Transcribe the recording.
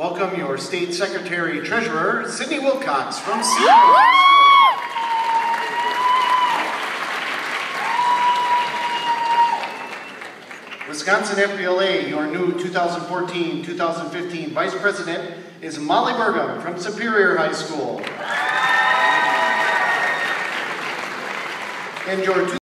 Welcome your State Secretary Treasurer, Sydney Wilcox from Seattle. Wisconsin FBLA, your new 2014-2015 Vice President is Molly Burgum from Superior High School. And your